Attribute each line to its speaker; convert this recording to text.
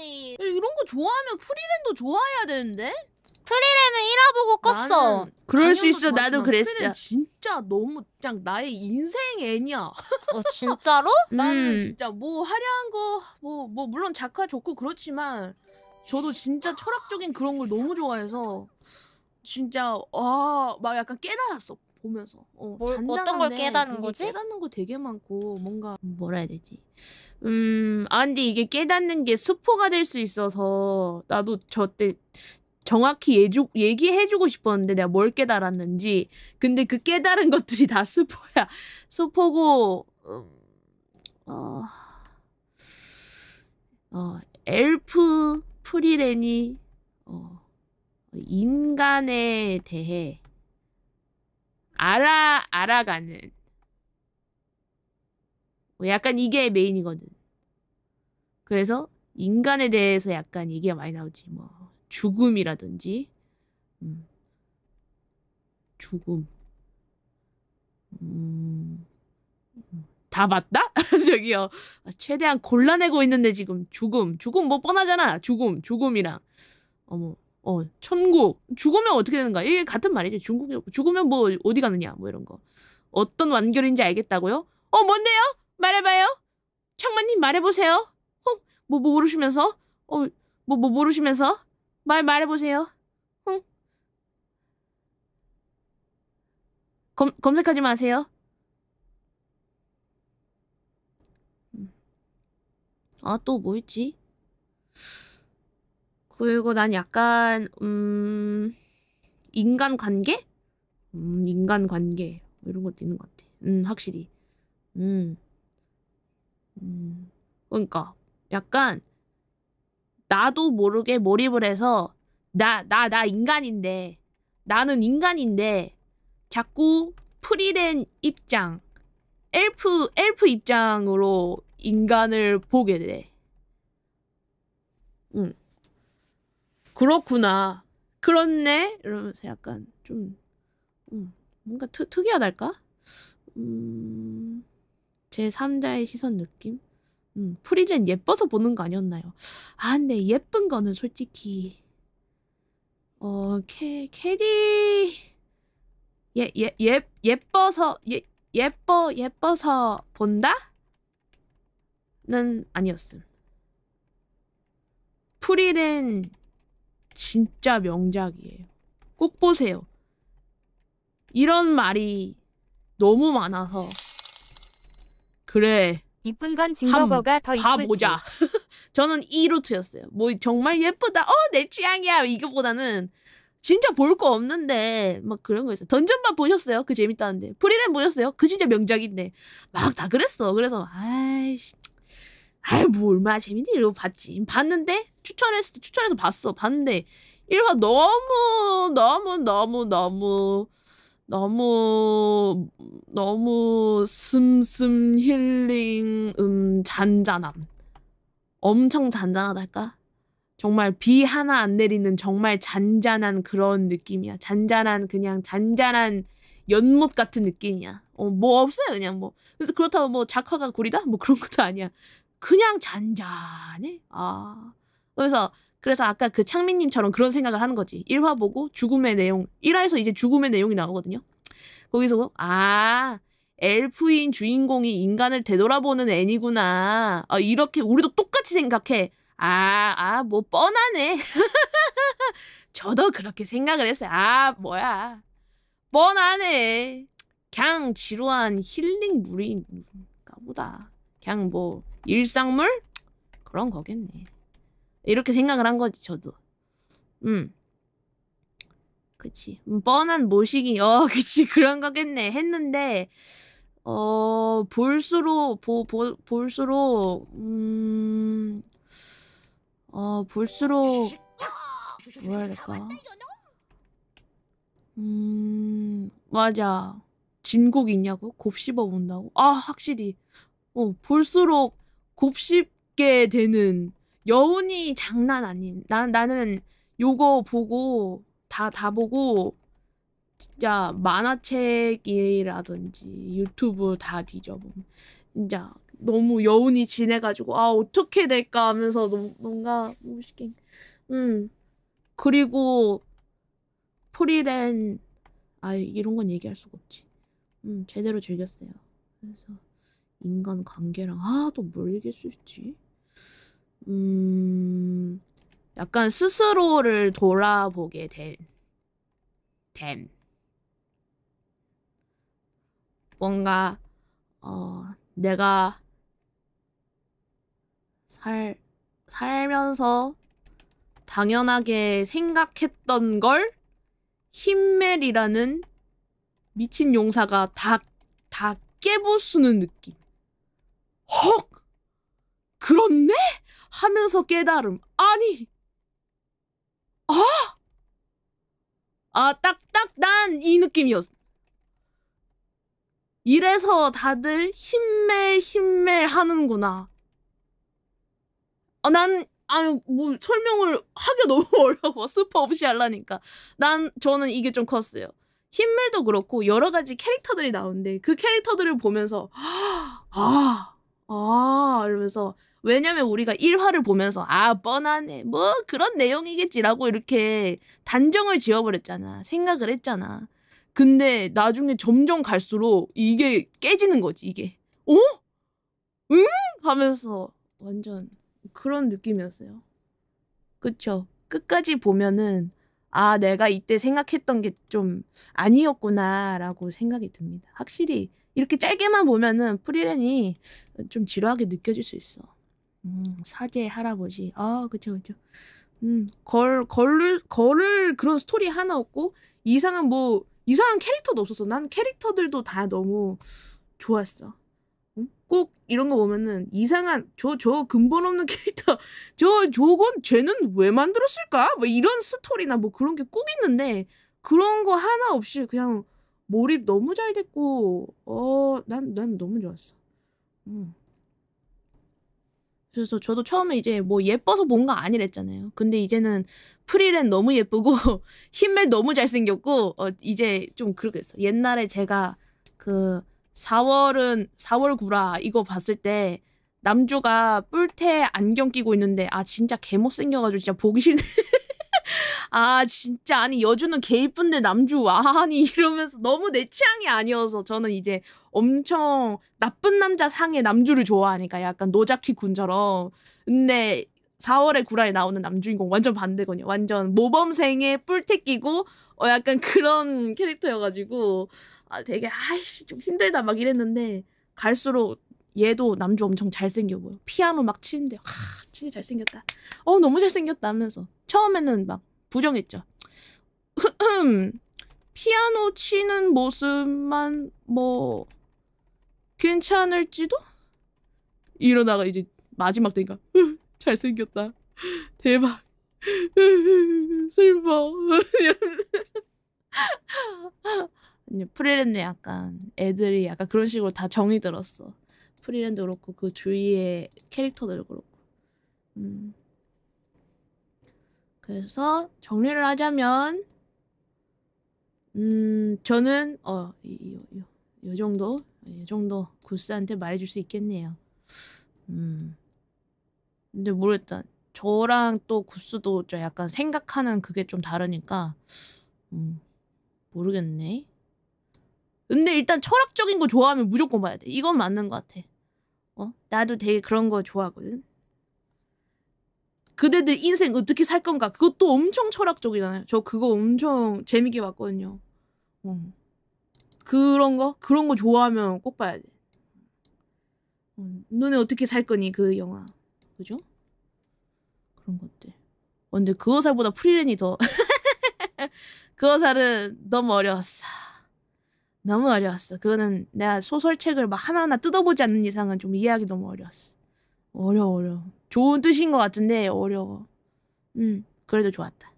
Speaker 1: 인간이
Speaker 2: 이런 거 좋아하면 프리렌도 좋아해야 되는데?
Speaker 1: 프리렌은 1화 보고 껐어.
Speaker 2: 나는
Speaker 3: 그럴 수 있어. 나도 그랬어.
Speaker 2: 프리렌 진짜 너무 그냥 나의 인생 애니야.
Speaker 1: 어 진짜로?
Speaker 2: 나는
Speaker 3: 음.
Speaker 2: 진짜 뭐 화려한 거 뭐 뭐 물론 작화 좋고 그렇지만 저도 진짜 철학적인 그런 걸 너무 좋아해서 진짜 와 막 약간 깨달았어 보면서 어,
Speaker 1: 뭘- 어떤 걸
Speaker 2: 잔잔한데
Speaker 1: 깨달은 거지?
Speaker 2: 깨닫는 거 되게 많고 뭔가
Speaker 3: 뭐라 해야 되지? 음, 아, 근데 이게 깨닫는 게 스포가 될 수 있어서, 나도 저 때 정확히 예주, 얘기해주고 싶었는데 내가 뭘 깨달았는지. 근데 그 깨달은 것들이 다 스포야. 스포고, 음, 어, 어, 엘프 프리렌이, 어, 인간에 대해 알아, 알아가는, 뭐 약간 이게 메인이거든. 그래서 인간에 대해서 약간 얘기가 많이 나오지. 뭐 죽음이라든지, 음, 죽음, 음, 다 맞다? 저기요. 아, 최대한 골라내고 있는데 지금 죽음, 죽음 뭐 뻔하잖아. 죽음, 죽음이랑 어머, 어 천국, 죽으면 어떻게 되는가? 이게 같은 말이죠. 중국 죽으면 뭐 어디 가느냐, 뭐 이런 거. 어떤 완결인지 알겠다고요? 어 뭔데요? 말해봐요. 청만님 말해보세요. 어, 뭐, 뭐 모르시면서? 어, 뭐, 뭐 모르시면서? 말, 말해보세요. 응? 검, 검색하지 마세요. 음. 아, 또 뭐 있지? 그리고 난 약간, 음, 인간 관계? 음, 인간 관계. 뭐 이런 것도 있는 것 같아. 음, 확실히. 음. 음, 그러니까 약간 나도 모르게 몰입을 해서 나 나 나 인간인데 나는 인간인데 자꾸 프리랜 입장 엘프 엘프 입장으로 인간을 보게 돼. 응. 그렇구나. 그렇네. 이러면서 약간 좀 음, 뭔가 특, 특이하달까? 음. 제 3자의 시선 느낌? 음, 프리는 예뻐서 보는 거 아니었나요? 아, 근데 예쁜 거는 솔직히 어, 캐 캐디 예, 예, 예, 예뻐서 예, 예뻐 예뻐서 본다? 는 아니었음. 프리는 진짜 명작이에요. 꼭 보세요. 이런 말이 너무 많아서 그래
Speaker 4: 이쁜 건 징버거가 더 이쁘지.
Speaker 3: 봐보자. 저는 이 루트였어요. 뭐 정말 예쁘다. 어 내 취향이야. 이거보다는 진짜 볼 거 없는데 막 그런 거 있어. 던전반 보셨어요? 그 재밌다는데. 프리랜 보셨어요? 그 진짜 명작인데 막 다 그랬어. 그래서 아이씨. 아이 뭐 얼마나 재밌니 이러고 봤지. 봤는데 추천했을 때 추천해서 봤어. 봤는데 1화 너무 너무 너무 너무 너무 너무 슴슴 힐링 음 잔잔함. 엄청 잔잔하달까? 정말 비 하나 안 내리는 정말 잔잔한 그런 느낌이야. 잔잔한 그냥 잔잔한 연못 같은 느낌이야. 어 뭐 없어요 그냥 뭐. 그렇다고 뭐 작화가 구리다? 뭐 그런 것도 아니야. 그냥 잔잔해? 아 그래서 그래서 아까 그 창민님처럼 그런 생각을 하는 거지. 1화 보고 죽음의 내용, 1화에서 이제 죽음의 내용이 나오거든요. 거기서, 아, 엘프인 주인공이 인간을 되돌아보는 애니구나. 아, 이렇게 우리도 똑같이 생각해. 아, 아, 뭐 뻔하네. 저도 그렇게 생각을 했어요. 아, 뭐야. 뻔하네. 그냥 지루한 힐링물인가 보다. 그냥 뭐 일상물? 그런 거겠네. 이렇게 생각을 한 거지 저도. 음. 그치. 음, 뻔한 모시기, 어, 그치, 그런 거겠네. 했는데, 어, 볼수록, 보, 보, 볼수록, 음, 어, 볼수록, 뭐라 해야 될까. 음, 맞아. 진곡 있냐고? 곱씹어 본다고? 아, 확실히. 어, 볼수록 곱씹게 되는 여운이 장난 아님. 난 나는 요거 보고 다 다 보고 진짜 만화책이라든지 유튜브 다 뒤져봄. 진짜 너무 여운이 진해가지고 아 어떻게 될까 하면서 너무 뭔가 무식해. 음 그리고 프리랜 아 이런 건 얘기할 수가 없지. 음 제대로 즐겼어요. 그래서 인간 관계랑 아 또 뭘 얘기할 수 있지? 음 약간 스스로를 돌아보게 된 됨. 뭔가 어 내가 살 살면서 당연하게 생각했던 걸 힘멜이라는 미친 용사가 다 다 깨부수는 느낌. 헉! 그렇네? 하면서 깨달음. 아니! 아! 아, 딱, 딱, 난 이 느낌이었어. 이래서 다들 힘멜, 힘멜 하는구나. 아, 난, 아니, 뭐, 설명을 하기가 너무 어려워. 스포 없이 하려니까. 난, 저는 이게 좀 컸어요. 힘멜도 그렇고, 여러 가지 캐릭터들이 나오는데, 그 캐릭터들을 보면서, 아, 아, 이러면서, 왜냐면 우리가 1화를 보면서, 아, 뻔하네. 뭐, 그런 내용이겠지라고 이렇게 단정을 지어버렸잖아. 생각을 했잖아. 근데 나중에 점점 갈수록 이게 깨지는 거지, 이게. 어? 응? 하면서 완전 그런 느낌이었어요. 그쵸? 끝까지 보면은, 아, 내가 이때 생각했던 게 좀 아니었구나 라고 생각이 듭니다. 확실히 이렇게 짧게만 보면은 프리랜이 좀 지루하게 느껴질 수 있어. 음, 사제 할아버지. 아, 그쵸, 그쵸. 음, 걸, 걸을, 걸을 그런 스토리 하나 없고, 이상한 뭐, 이상한 캐릭터도 없었어. 난 캐릭터들도 다 너무 좋았어. 응? 꼭 이런 거 보면은 이상한 저저 근본 없는 캐릭터 저 저건 쟤는 왜 만들었을까? 뭐 이런 스토리나 뭐 그런 게 꼭 있는데 그런 거 하나 없이 그냥 몰입 너무 잘 됐고 어 난 난 너무 좋았어. 음. 그래서 저도 처음에 이제 뭐 예뻐서 본거 아니랬잖아요. 근데 이제는 프리랜 너무 예쁘고 힘멜 너무 잘생겼고 어 이제 좀 그러겠어. 옛날에 제가 그 4월은 4월 구라 이거 봤을 때 남주가 뿔테 안경 끼고 있는데 아 진짜 개 못생겨가지고 진짜 보기 싫네. 아 진짜. 아니 여주는 개 이쁜데 남주 아니 이러면서 너무 내 취향이 아니어서 저는 이제 엄청 나쁜 남자 상의 남주를 좋아하니까 약간 노자키 군처럼. 근데 4월에 구라에 나오는 남주인공 완전 반대거든요. 완전 모범생의 뿔테 끼고 어 약간 그런 캐릭터여가지고. 아 되게 아이씨 좀 힘들다 막 이랬는데 갈수록 얘도 남주 엄청 잘생겨 보여. 피아노 막 치는데 아 진짜 잘생겼다. 어 너무 잘생겼다 하면서. 처음에는 막 부정했죠 피아노 치는 모습만 뭐 괜찮을지도 이러다가 이제 마지막 되니까 으, 잘생겼다 대박 으, 슬퍼 프리렌도 약간 애들이 약간 그런 식으로 다 정이 들었어. 프리렌도 그렇고 그 주위의 캐릭터들 그렇고. 음. 그래서 정리를 하자면 음 저는 이, 이 정도 이 정도 구스한테 말해줄 수 있겠네요. 음. 근데 모르겠다. 저랑 또 구스도 좀 약간 생각하는 그게 좀 다르니까 음 모르겠네. 근데 일단 철학적인 거 좋아하면 무조건 봐야 돼. 이건 맞는 것 같아. 어? 나도 되게 그런 거 좋아하거든. 그대들 인생 어떻게 살 건가? 그것도 엄청 철학적이잖아요. 저 그거 엄청 재밌게 봤거든요. 어. 그런 거? 그런 거 좋아하면 꼭 봐야 돼. 어, 너네 어떻게 살 거니? 그 영화. 그죠? 그런 것들. 어, 근데 그거살보다 프리랜이 더. 그거살은 너무 어려웠어. 너무 어려웠어. 그거는 내가 소설책을 막 하나하나 뜯어보지 않는 이상은 좀 이해하기 너무 어려웠어. 어려워, 어려워. 좋은 뜻인 것 같은데 어려워. 음, 그래도 좋았다.